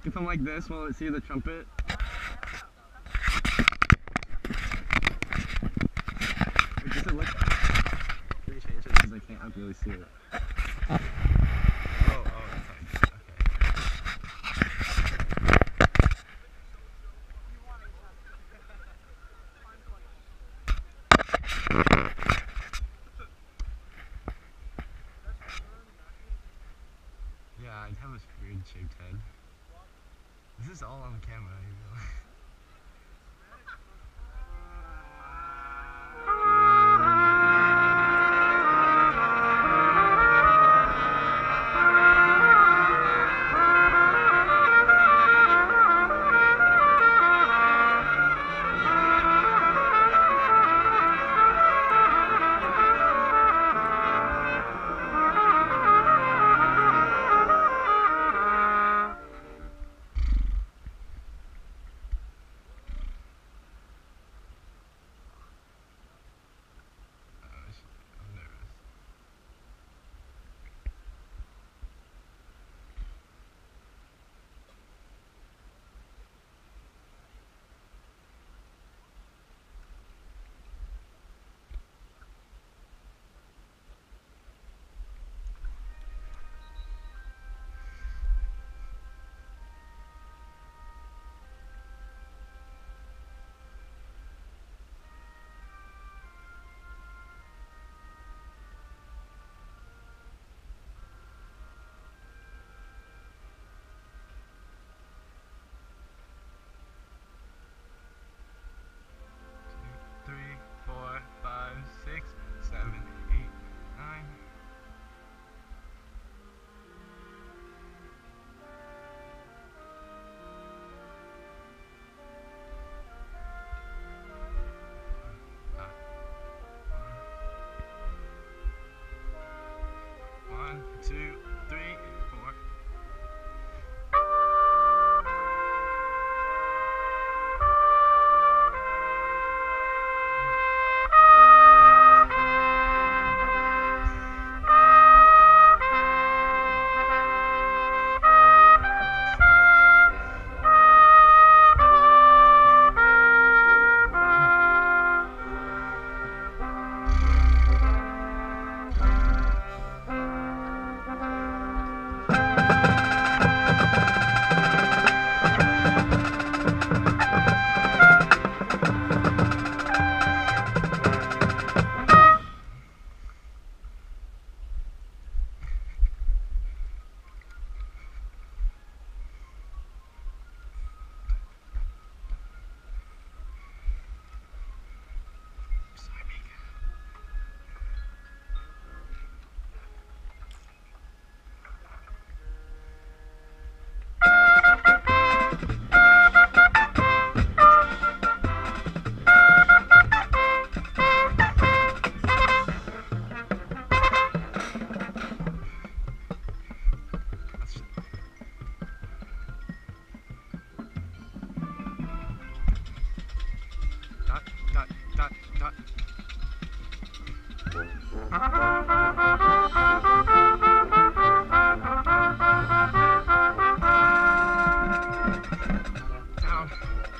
can film like this, will it see the trumpet? Wait, does it look... Let me change it because I can't really see it. Oh, oh, that's fine. Okay. Yeah, I'd have a weird shaped head. This is all on camera, now.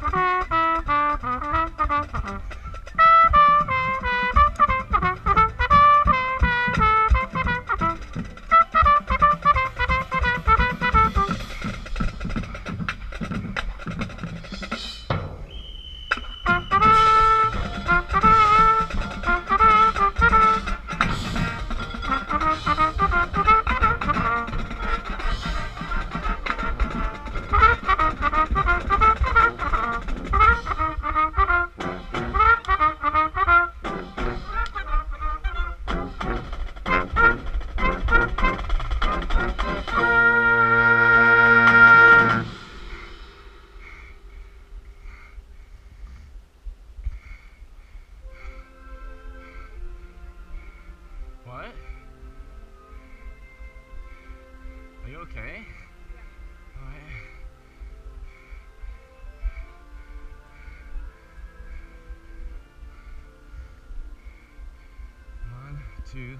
Ha ha! You okay? One, two.